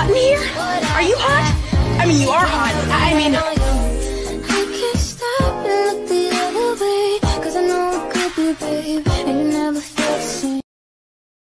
hot in here? Are you hot? I mean, you are hot. I mean, I can't stop and look the other way Cause I know it could be, babe And